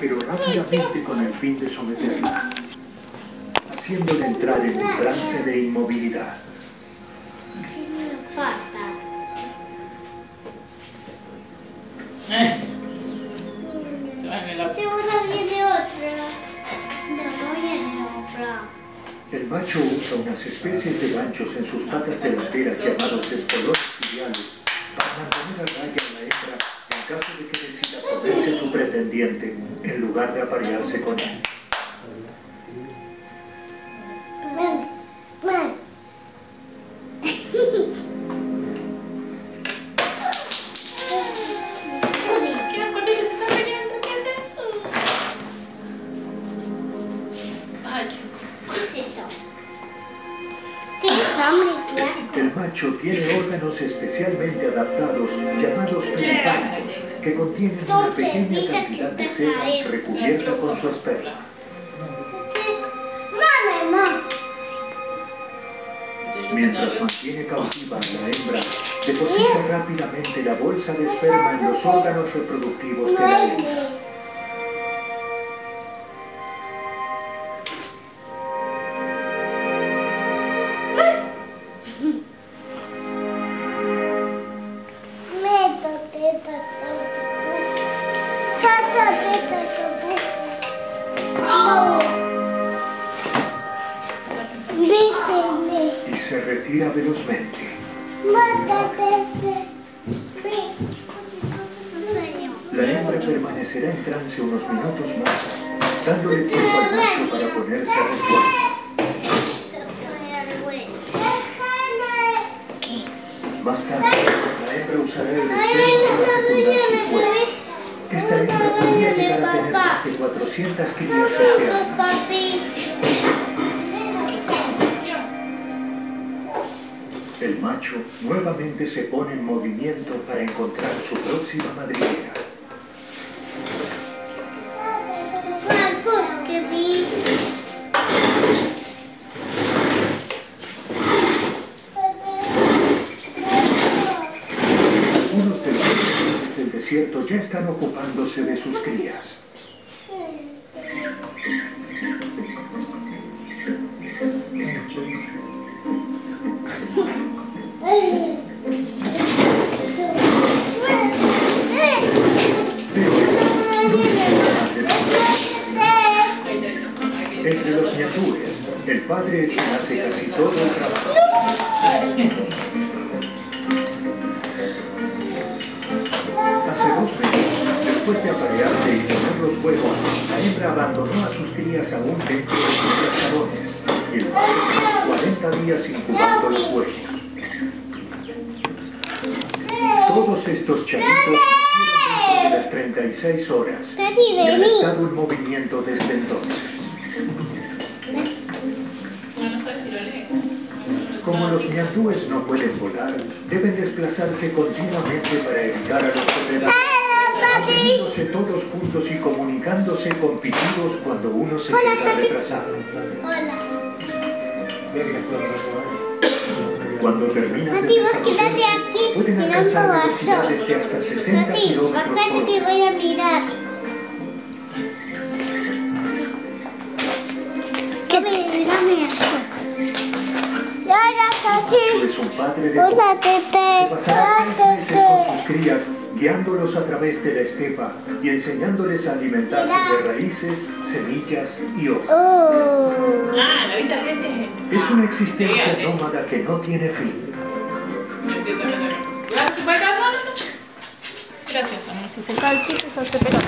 pero rápidamente con el fin de someterla, haciéndola entrar en un trance de inmovilidad. Falta. Eh. El macho usa unas especies de ganchos en sus patas delanteras llamados espolones filiales para mantener a raya a la hembra en caso de que decida ponerse en lugar de aparearse con él. Ven, ven. ¿Qué cuando se está peleando? Ay, qué ¿Qué es eso? ¿Tienes hambre, tía? El macho tiene órganos especialmente adaptados llamados que contienen una pequeña cantidad de seda recubierta con su esperma. Mami, mamá. Mientras mantiene cautiva a la hembra, deposita rápidamente la bolsa de esperma en los órganos reproductivos de la hembra. Y se retira velozmente. Mátate. La hembra permanecerá en trance unos minutos más, dándole tiempo al macho para ponerse a resguardo. Más tarde, la hembra usará el esperma para 215 El macho nuevamente se pone en movimiento para encontrar su próxima madriguera. Unos de los del desierto ya están ocupándose de sus crías. Entre los ñatúes, el padre es quien hace casi todo el trabajo. Hace dos meses, después de aparearse y poner los huevos, la hembra abandonó a sus crías aún dentro de sus cascarones y el padre 40 días incubando los huevos. Todos estos chavitos de las 36 horas y han estado en movimiento desde entonces. Como los ñandúes no pueden volar, deben desplazarse continuamente para evitar a los depredadores, manteniéndose todos juntos y comunicándose con pitidos cuando uno se queda retrasado. Hola. Cuando terminan de Tati, vos quédate aquí pueden mirando alcanzar velocidades de hasta 60 Tati, kilómetros bájate por que voy a mirar. Es un padre de Hola, que Tete. crías, guiándolos a través de la estepa y enseñándoles a alimentarse de raíces, semillas y hojas. Oh. Ah. Es una existencia nómada que no tiene fin. Gracias, amor. Se cae el piso, se hace pelota.